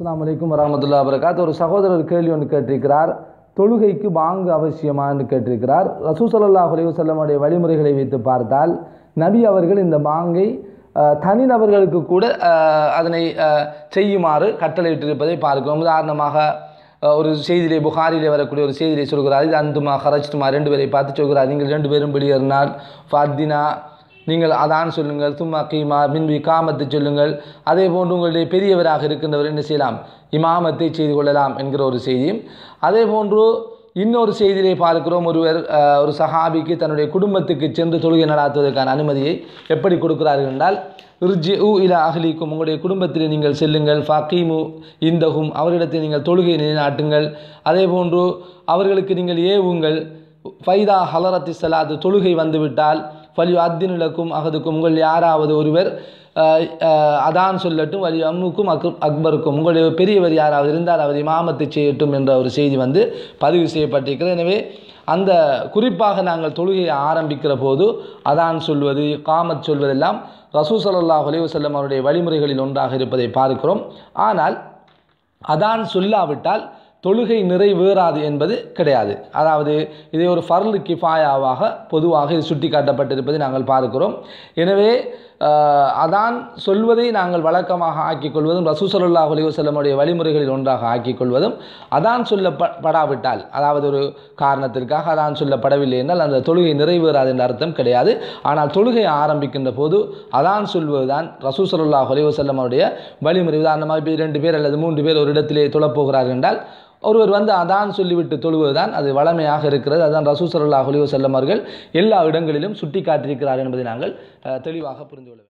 அஸ்லாம் வலைக்கம் வரமத்துல்லா வரகாத் ஒரு சகோதரர் கேள்வி ஒன்று கேட்டிருக்கிறார். தொழுகைக்கு பாங்கு அவசியமான்னு கேட்டிருக்கிறார். ரசூ ஸல்லல்லாஹு வழிமுறைகளை வைத்து பார்த்தால் நபி அவர்கள் இந்த பாங்கை தனிநபர்களுக்கு கூட அதனை செய்யுமாறு கட்டளையிட்டிருப்பதை பார்க்கிறோம். உதாரணமாக ஒரு செய்தியிலே புகாரிலே வரக்கூடிய ஒரு செய்தியிலே சொல்கிறார். இது அந்துமா ஹரஜ்துமா ரெண்டு பேரை பார்த்து சொல்கிறார். நீங்கள் ரெண்டு பேரும் வெளியேறினால் ஃபாத்தினா நீங்கள் அதான் சொல்லுங்கள். தும்மா கீமா மின்பி காமத்தை சொல்லுங்கள். அதே போன்று உங்களுடைய பெரியவராக இருக்கின்றவர் என்ன செய்யலாம்? இமாமத்தை செய்து கொள்ளலாம் என்கிற ஒரு செய்தியும் அதே போன்று இன்னொரு செய்தியை பார்க்கிறோம். ஒருவர் ஒரு சஹாபிக்கு தன்னுடைய குடும்பத்துக்கு சென்று தொழுகை நடாத்துவதற்கான அனுமதியை எப்படி கொடுக்கிறார்கள் என்றால் ரிஜி உ இல அகலிக்கும் உங்களுடைய குடும்பத்தில் நீங்கள் செல்லுங்கள். ஃபகீமு இந்தகும் அவரிடத்தில் நீங்கள் தொழுகை நிலைநாட்டுங்கள். அதே போன்று அவர்களுக்கு நீங்கள் ஏவுங்கள். ஃபைதா ஹலரத்தி சலாத்து தொழுகை வந்துவிட்டால் வலியு அத்தின் இலக்கும் அகதுக்கும் உங்கள் யாராவது ஒருவர் அதான் சொல்லட்டும் வலி அம்முக்கும் அக் அக்பருக்கும். உங்களுடைய பெரியவர் யாராவது இருந்தால் அவர் இமாமத்தை செய்யட்டும் என்ற ஒரு செய்தி வந்து பதிவு செய்யப்பட்டிருக்கிறது. எனவே அந்த குறிப்பாக நாங்கள் தொழுகையை ஆரம்பிக்கிற போது அதான் சொல்வது காமத் சொல்வதெல்லாம் ரசூ சல்லாஹ் அலைஹி அவருடைய வழிமுறைகளில் ஒன்றாக இருப்பதை பார்க்கிறோம். ஆனால் அதான் சொல்லாவிட்டால் தொழுகை நிறைவேறாது என்பது கிடையாது. அதாவது இதை ஒரு ஃபர்லு கிஃபாயாவாக பொதுவாக இது சுட்டி காட்டப்பட்டிருப்பதை நாங்கள் பார்க்கிறோம். எனவே அதான் சொல்வதை நாங்கள் வழக்கமாக ஆக்கிக் கொள்வதும் ரசூ ஸல்லல்லாஹு வழிமுறைகளில் ஒன்றாக ஆக்கிக் கொள்வதும் அதான் சொல்லப்படாவிட்டால் அதாவது ஒரு காரணத்திற்காக அதான் சொல்லப்படவில்லை என்றால் அந்த தொழுகை நிறைவேறாது என்ற அர்த்தம் கிடையாது. ஆனால் தொழுகை ஆரம்பிக்கின்ற போது அதான் சொல்வதுதான் ரசூசல்லா ஸல்லல்லாஹு வழிமுறை. உதாரணமாக இப்போ இரண்டு பேர் அல்லது மூன்று பேர் ஒரு இடத்திலே தொழப்போகிறார்கள் என்றால் ஒருவர் வந்து அதான் சொல்லிவிட்டு தொழுவதுதான் அது வளமையாக இருக்கிறது. அதான் ரசூ ஸல்லல்லாஹு அலைஹி அவர்கள் எல்லா இடங்களிலும் சுட்டி காட்டியிருக்கிறார் என்பதை நாங்கள் தெளிவாக புரிந்து கொள்ள